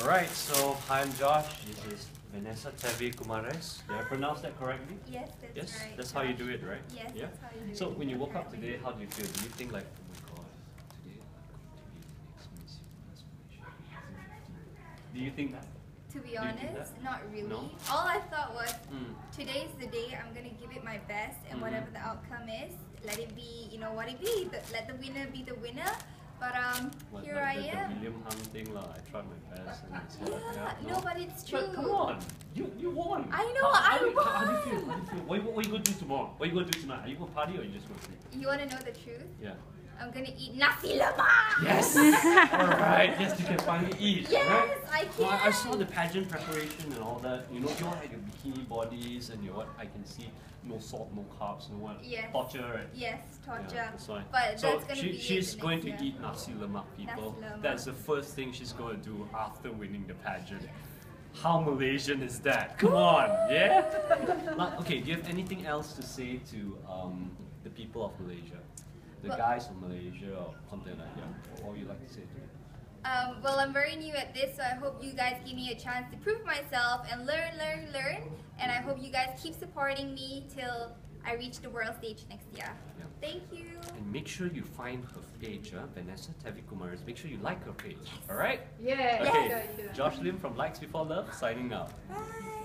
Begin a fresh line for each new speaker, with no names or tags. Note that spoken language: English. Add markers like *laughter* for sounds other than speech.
Alright, so hi, I'm Josh. This is Vanessa Tevi Kumares. Did I pronounce that correctly?
Yes, that's
Yes,
right.
that's how you do it, right?
Yes,
Yeah.
that's how you do
So
it.
when you woke up today, how do you feel? Do you think like, oh my god, today I'm going to be the next Miss Universe Malaysia 2015? Do you think that?
To be
Do you think
honest, not really.
No?
All I thought was
Mm.
today's the day I'm gonna give it my best, and
Mhm.
whatever the outcome is, let it be. You know what it be. Let the winner be the winner. But um,
What,
here
like
I
the,
am.
The William Hung thing. I tried my best. And it's
Yeah,
yeah,
no, but it's true.
But come on, you you won.
I know,
How, how
I
do you, How, how do you feel? How do you feel? What, what, what are you gonna do tomorrow? What are you gonna do tonight? Are you gonna party or you just gonna sleep?
You wanna know the truth?
Yeah.
I'm gonna eat nasi lemak.
Yes. *laughs* all right. Yes, you can finally eat.
Yes,
right?
I
Well, I, saw the pageant preparation and all that. You know, you all had your bikini bodies and your what? I can see no salt, no carbs, no what?
Yes.
Torture, right?
Yes, torture.
Yeah, that's why.
But
so
that's
she, she's going to
year.
eat nasi lemak, people.
Nasi lemak.
That's the first thing she's going to do after winning the pageant. How Malaysian is that? Come on, yeah? *laughs* Okay, do you have anything else to say to um, the people of Malaysia? The
Well-
guys of Malaysia or something like that? What would you like to say to them?
Um, well, I'm very new at this, so I hope you guys give me a chance to prove myself and learn, learn, learn. And I hope you guys keep supporting me till I reach the world stage next year.
Yeah.
Thank you.
And make sure you find her page, uh, Vanessa Tevi Kumares. Make sure you like her page, alright?
Yeah.
Okay,
yeah, yeah.
Josh Lim from Likes Before Love signing out.
Bye.